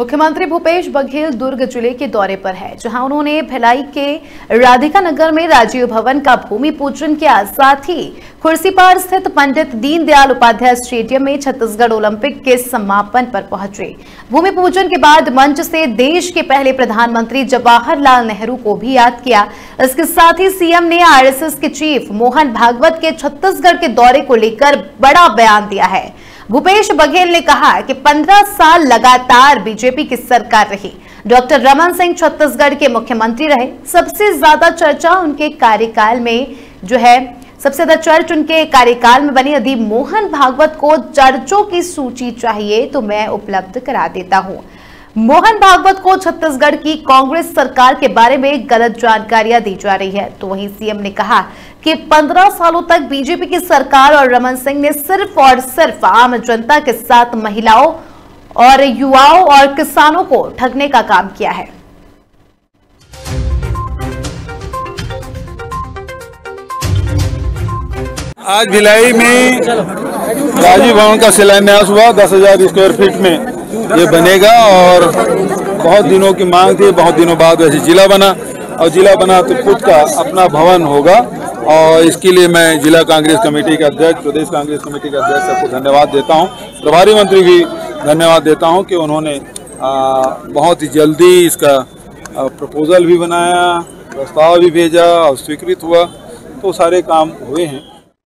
मुख्यमंत्री भूपेश बघेल दुर्ग ज़िले के दौरे पर है, जहाँ उन्होंने भिलाई के राधिका नगर में राजीव भवन का भूमि पूजन किया। साथ ही खुर्सीपार स्थित पंडित दीनदयाल उपाध्याय स्टेडियम में छत्तीसगढ़ ओलंपिक के समापन पर पहुँचे। भूमि पूजन के बाद मंच से देश के पहले प्रधानमंत्री जवाहरलाल नेहरू को भी याद किया। इसके साथ ही सीएम ने आरएसएस के चीफ मोहन भागवत के छत्तीसगढ़ के दौरे को लेकर बड़ा बयान दिया है। भूपेश बघेल ने कहा कि 15 साल लगातार बीजेपी की सरकार रही। डॉक्टर रमन सिंह छत्तीसगढ़ के मुख्यमंत्री रहे। सबसे ज़्यादा चर्चा उनके कार्यकाल में जो है, सबसे ज़्यादा चर्च उनके कार्यकाल में बनी। यदि मोहन भागवत को चर्चों की सूची चाहिए तो मैं उपलब्ध करा देता हूँ। मोहन भागवत को छत्तीसगढ़ की कांग्रेस सरकार के बारे में गलत जानकारियाँ दी जा रही है। तो वहीं सीएम ने कहा कि 15 सालों तक बीजेपी की सरकार और रमन सिंह ने सिर्फ़ और सिर्फ़ आम जनता के साथ महिलाओं और युवाओं और किसानों को ठगने का काम किया है। आज भिलाई में राजीव भवन का शिलान्यास हुआ दस हज़ार स्क्वायर फीट में। ये बनेगा और बहुत दिनों की मांग थी बहुत दिनों बाद वैसे जिला बना। और जिला बना तो खुद का अपना भवन होगा। और इसके लिए मैं जिला कांग्रेस कमेटी के अध्यक्ष प्रदेश कांग्रेस कमेटी के अध्यक्ष सबको धन्यवाद देता हूँ। प्रभारी मंत्री भी धन्यवाद देता हूँ कि उन्होंने आ, बहुत ही जल्दी इसका प्रपोजल भी बनाया प्रस्ताव भी भेजा और स्वीकृत हुआ। तो सारे काम हुए हैं।